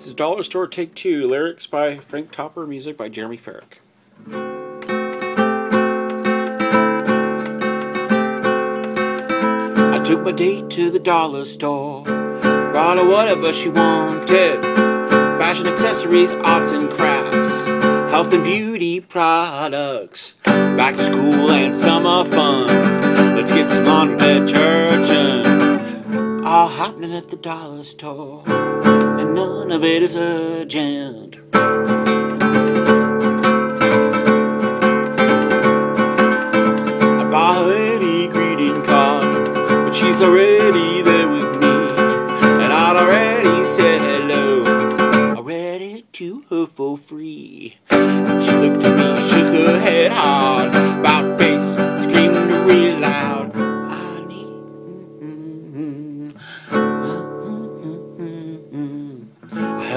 This is Dollar Store Take Two. Lyrics by Frank Topper, music by Jeremy Ferrick. I took my date to the dollar store. Brought her whatever she wanted. Fashion accessories, arts and crafts, health and beauty products. Back to school and summer fun. Let's get some laundry detergent. All happening at the dollar store. And none of it is urgent. I bought her any greeting card, but she's already there with me. And I'd already said hello. It to her for free. She looked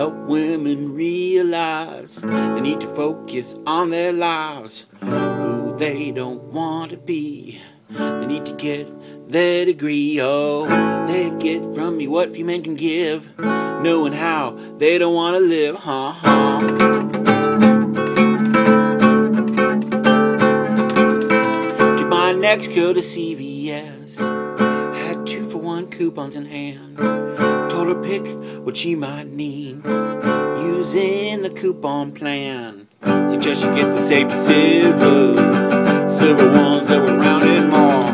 help women realize they need to focus on their lives, who they don't want to be. They need to get their degree. Oh, they get from me what few men can give, knowing how they don't want to live. Huh, huh. My next go to CVS. Had two for one coupons in hand. Her pick what she might need. Using the coupon plan. Suggest you get the safety scissors. Silver ones that were rounded more.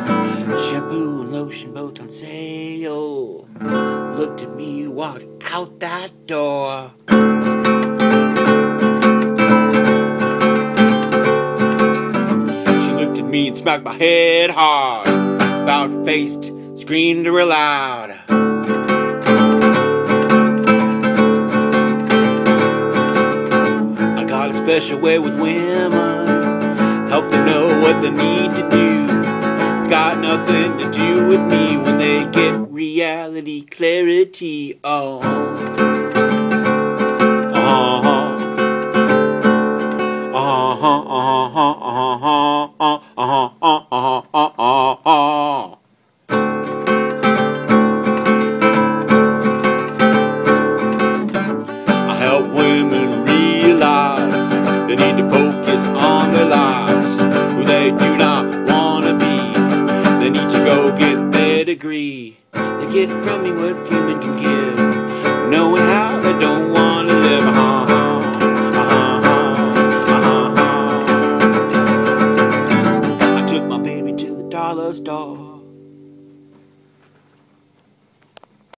Shampoo and lotion both on sale. Looked at me, walked out that door. She looked at me and smacked my head hard. About faced, screamed real loud. Special way with women. Help them know what they need to do. It's got nothing to do with me when they get reality clarity. Oh. class who they do not want to be. They need to go get their degree. They get from me what human can give, knowing how they don't want to live. Uh -huh, uh -huh, uh -huh, I took my baby to the dollar store.